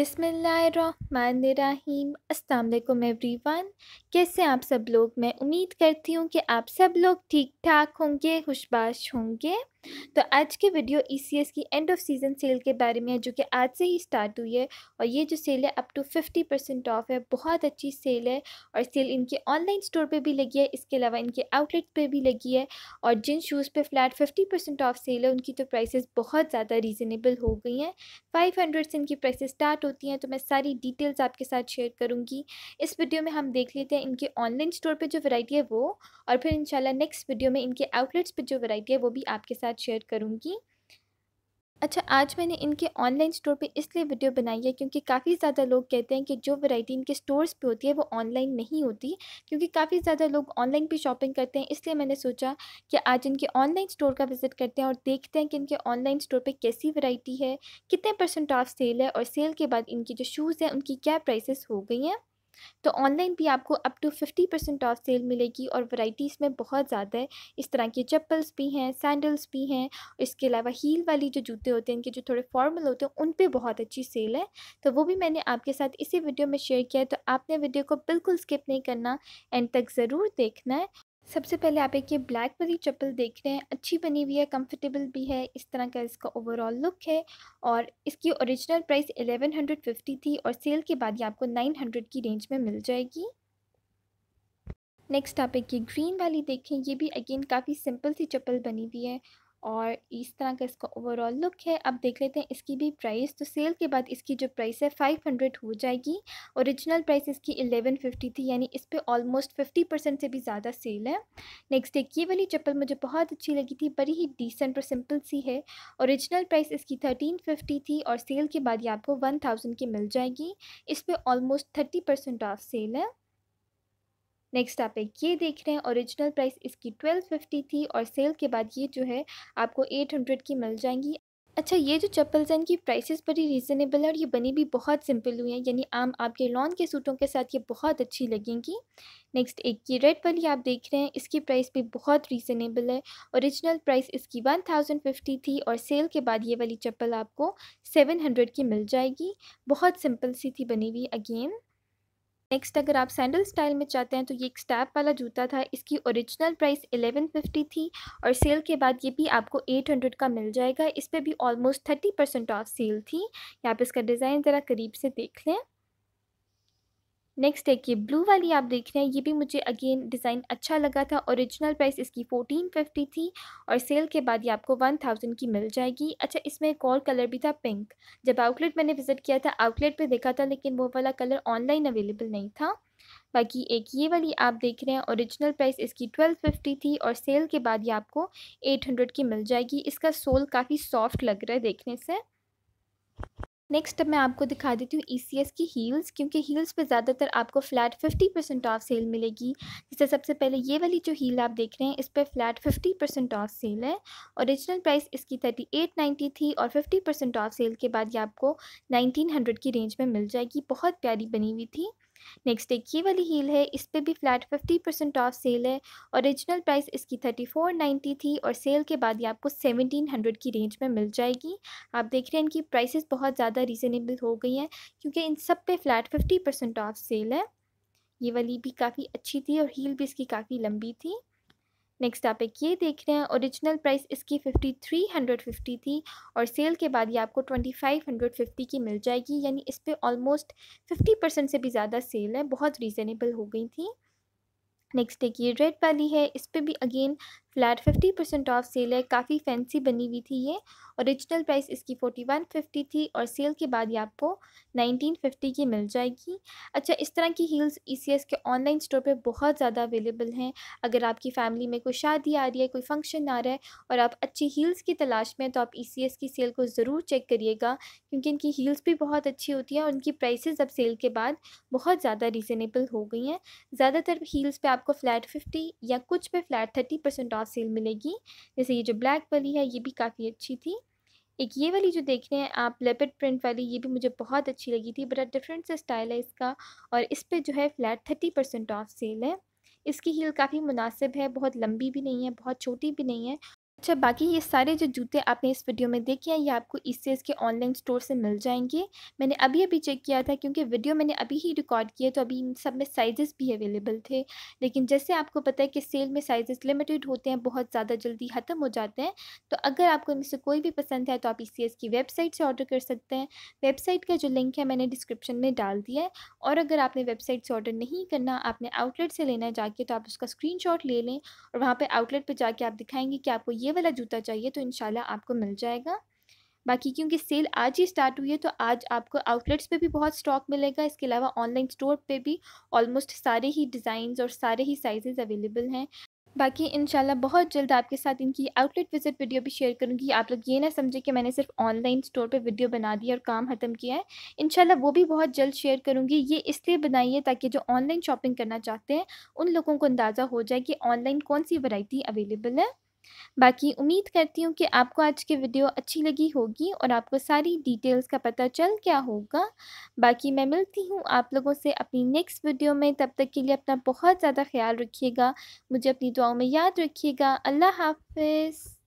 बिसमीम अल्लाम एवरीवन। कैसे आप सब लोग? मैं उम्मीद करती हूँ कि आप सब लोग ठीक ठाक होंगे, खुशबाश होंगे। तो आज की वीडियो ई e की एंड ऑफ़ सीज़न सेल के बारे में है, जो कि आज से ही स्टार्ट हुई है। और ये जो सेल है up to fifty percent off है। बहुत अच्छी सेल है और सेल इनके ऑनलाइन स्टोर पे भी लगी है। इसके अलावा इनके आउटलेट पे भी लगी है। और जिन शूज़ पे flat fifty percent off sale है, उनकी तो प्राइसेस बहुत ज़्यादा रीज़नेबल हो गई हैं। फाइव हंड्रेड से इनकी प्राइसेस स्टार्ट होती हैं तो मैं सारी डिटेल्स आपके साथ शेयर करूँगी। इस वीडियो में हम देख लेते हैं इनके ऑनलाइन स्टोर पर जो वराइटी है वो, और फिर इंशाल्लाह नेक्स्ट वीडियो में इनके आउटलेट्स पर जो वराइटी है वो भी आपके साथ शेयर करूँगी। अच्छा आज मैंने इनके ऑनलाइन स्टोर पे इसलिए वीडियो बनाई है क्योंकि काफ़ी ज़्यादा लोग कहते हैं कि जो वैरायटी इनके स्टोर्स पे होती है वो ऑनलाइन नहीं होती, क्योंकि काफ़ी ज़्यादा लोग ऑनलाइन भी शॉपिंग करते हैं। इसलिए मैंने सोचा कि आज इनके ऑनलाइन स्टोर का विज़िट करते हैं और देखते हैं कि इनके ऑनलाइन स्टोर पर कैसी वैरायटी है, कितने परसेंट ऑफ़ सेल है और सेल के बाद इनकी जो शूज़ हैं, उनकी क्या प्राइसेस हो गई हैं। तो ऑनलाइन भी आपको up to fifty percent off sale मिलेगी और वैरायटीज़ में बहुत ज़्यादा है। इस तरह की चप्पल्स भी हैं सैंडल्स भी हैं, इसके अलावा हील वाली जो जूते होते हैं, इनके जो थोड़े फॉर्मल होते हैं, उन पर बहुत अच्छी सेल है। तो वो भी मैंने आपके साथ इसी वीडियो में शेयर किया है तो आपने वीडियो को बिल्कुल स्किप नहीं करना एंड तक ज़रूर देखना है। सबसे पहले आप एक ये ब्लैक वाली चप्पल देख रहे हैं। अच्छी बनी हुई है कंफर्टेबल भी है। इस तरह का इसका ओवरऑल लुक है और इसकी original price eleven hundred fifty थी और सेल के बाद ये आपको नाइन हंड्रेड की रेंज में मिल जाएगी। नेक्स्ट आप एक ये ग्रीन वाली देखें। ये भी अगेन काफ़ी सिंपल सी चप्पल बनी हुई है और इस तरह का इसका ओवरऑल लुक है। अब देख लेते हैं इसकी भी प्राइस तो सेल के बाद इसकी जो प्राइस है फाइव हंड्रेड हो जाएगी। ओरिजिनल प्राइस इसकी एलेवन फिफ्टी थी, यानी इस पर ऑलमोस्ट फिफ्टी परसेंट से भी ज़्यादा सेल है। नेक्स्ट एक ये वाली चप्पल मुझे बहुत अच्छी लगी थी, बड़ी ही डिसेंट और सिंपल सी है। औरिजिनल प्राइस इसकी थर्टीन फिफ्टी थी और सेल के बाद ये आपको वन थाउज़ेंड की मिल जाएगी। इस पर almost thirty percent off sale है। नेक्स्ट आप एक ये देख रहे हैं ओरिजिनल प्राइस इसकी ट्वेल्व फिफ्टी थी और सेल के बाद ये जो है, आपको एट हंड्रेड की मिल जाएँगी। अच्छा ये जो चप्पल्स हैं, इनकी प्राइसेस बड़ी रीज़नेबल है और ये बनी भी बहुत सिंपल हुई हैं, यानी आम आपके लॉन के सूटों के साथ ये बहुत अच्छी लगेंगी। नेक्स्ट एक ये रेड वाली आप देख रहे हैं, इसकी प्राइस भी बहुत रीज़नेबल है। ओरिजिनल प्राइस इसकी वन थाउज़ेंड फिफ्टी थी और सेल के बाद ये वाली चप्पल आपको सेवन हंड्रेड की मिल जाएगी। बहुत सिंपल सी थी बनी हुई अगेन नेक्स्ट अगर आप सैंडल स्टाइल में चाहते हैं तो ये एक स्टैप वाला जूता था। इसकी ओरिजिनल प्राइस एलेवन फिफ्टी थी और सेल के बाद ये भी आपको एट हंड्रेड का मिल जाएगा। इस पर भी almost thirty percent off sale थी। यहाँ पे इसका डिज़ाइन ज़रा करीब से देख लें। नेक्स्ट एक ये ब्लू वाली आप देख रहे हैं, ये भी मुझे अगेन डिज़ाइन अच्छा लगा था। ओरिजिनल प्राइस इसकी फ़ोटीन फिफ्टी थी और सेल के बाद ये आपको वन थाउज़ेंड की मिल जाएगी। अच्छा इसमें एक और कलर भी था पिंक जब आउटलेट मैंने विज़िट किया था आउटलेट पे देखा था, लेकिन वो वाला कलर ऑनलाइन अवेलेबल नहीं था। बाकी एक ये वाली आप देख रहे हैं ओरिजिनल प्राइस इसकी ट्वेल्व फिफ्टी थी और सेल के बाद ये आपको एट हंड्रेड की मिल जाएगी। इसका सोल काफ़ी सॉफ्ट लग रहा है देखने से। नेक्स्ट अब मैं आपको दिखा देती हूँ ई e की हील्स क्योंकि हील्स पे ज़्यादातर आपको flat fifty percent off sale मिलेगी। जैसे सबसे पहले ये वाली जो हील आप देख रहे हैं, इस पर flat fifty percent off sale है। ओरिजिनल प्राइस इसकी थर्टी एट नाइन्टी थी और फिफ्टी परसेंट ऑफ़ सेल के बाद ये आपको नाइनटीन हंड्रेड की रेंज में मिल जाएगी। बहुत प्यारी बनी हुई थी। नेक्स्ट एक ये वाली हील है, इस पर भी flat fifty percent off sale है। ओरिजिनल प्राइस इसकी थर्टी फोर नाइन्टी थी और सेल के बाद ये आपको सेवनटीन हंड्रेड की रेंज में मिल जाएगी। आप देख रहे हैं इनकी प्राइसेस बहुत ज़्यादा रीज़नेबल हो गई हैं, क्योंकि इन सब पे flat fifty percent off sale है। ये वाली भी काफ़ी अच्छी थी और हील भी इसकी काफ़ी लंबी थी। नेक्स्ट आप एक ये देख रहे हैं ओरिजिनल प्राइस इसकी फिफ्टी थ्री हंड्रेड फिफ्टी थी और सेल के बाद ये आपको ट्वेंटी फाइव हंड्रेड फिफ्टी की मिल जाएगी, यानी इस पर ऑलमोस्ट फिफ्टी परसेंट से भी ज़्यादा सेल है, बहुत रीज़नेबल हो गई थी। नेक्स्ट एक ये रेड वाली है, इस पर भी again flat fifty percent off sale है। काफ़ी फैंसी बनी हुई थी ये। ओरिजिनल प्राइस इसकी फोर्टी वन फिफ्टी थी और सेल के बाद ये आपको नाइनटीन फिफ्टी की मिल जाएगी। अच्छा इस तरह की हील्स ई सी एस के ऑनलाइन स्टोर पे बहुत ज़्यादा अवेलेबल हैं। अगर आपकी फ़ैमिली में कोई शादी आ रही है, कोई फ़ंक्शन आ रहा है और आप अच्छी हील्स की तलाश में तो आप ई सी एस की सेल को ज़रूर चेक करिएगा, क्योंकि इनकी हील्स भी बहुत अच्छी होती हैं और उनकी प्राइसेस अब सेल के बाद बहुत ज़्यादा रिजनेबल हो गई हैं। ज़्यादातर हील्स पर आपको फ़्लैट फिफ्टी या कुछ पे flat thirty percent off sale मिलेगी। जैसे ये जो ब्लैक वाली है, ये भी काफ़ी अच्छी थी। एक ये वाली जो देख रहे हैं आप, लेपिड प्रिंट वाली, ये भी मुझे बहुत अच्छी लगी थी। बड़ा डिफरेंट सा स्टाइल है इसका और इस पर जो है flat thirty percent off sale है। इसकी हील काफ़ी मुनासिब है, बहुत लंबी भी नहीं है, बहुत छोटी भी नहीं है। अच्छा बाकी ये सारे जो जूते आपने इस वीडियो में देखे हैं, ये आपको इससे के ऑनलाइन स्टोर से मिल जाएँगे। मैंने अभी अभी चेक किया था क्योंकि वीडियो मैंने अभी ही रिकॉर्ड किया तो अभी इन सब में साइज़ भी अवेलेबल थे। लेकिन जैसे आपको पता है कि सेल में साइजेस लिमिटेड होते हैं, बहुत ज़्यादा जल्दी ख़त्म हो जाते हैं तो अगर आपको इनमें से कोई भी पसंद है तो आप ई की वेबसाइट से ऑर्डर कर सकते हैं। वेबसाइट का जो लिंक है, मैंने डिस्क्रिप्शन में डाल दिया है। और अगर आपने वेबसाइट से ऑर्डर नहीं करना, आपने आउटलेट से लेना है जाके तो आप उसका स्क्रीन ले लें और वहाँ पर आउटलेट पर जाके आप दिखाएँगे कि आपको ये वाला जूता चाहिए तो इन आपको मिल जाएगा। बाकी क्योंकि सेल आज ही स्टार्ट हुई है तो आज आपको आउटलेट्स पे भी बहुत स्टॉक मिलेगा, इसके अलावा ऑनलाइन स्टोर पे भी ऑलमोस्ट सारे ही डिज़ाइंस और सारे ही साइजेस अवेलेबल हैं। बाकी इंशाल्लाह बहुत जल्द आपके साथ इनकी आउटलेट विज़िट वीडियो भी शेयर करूँगी। आप लोग ये ना समझे कि मैंने सिर्फ़ ऑनलाइन स्टोर पे वीडियो बना दी और काम ख़त्म किया है। इंशाल्लाह वो भी बहुत जल्द शेयर करूँगी। ये इसलिए बनाई है ताकि जो ऑनलाइन शॉपिंग करना चाहते हैं, उन लोगों को अंदाज़ा हो जाए कि ऑनलाइन कौन सी वैरायटी अवेलेबल है। बाकी उम्मीद करती हूँ कि आपको आज की वीडियो अच्छी लगी होगी और आपको सारी डिटेल्स का पता चल क्या होगा। बाकी मैं मिलती हूँ आप लोगों से अपनी नेक्स्ट वीडियो में। तब तक के लिए अपना बहुत ज़्यादा ख्याल रखिएगा। मुझे अपनी दुआओं में याद रखिएगा। अल्लाह हाफिज़।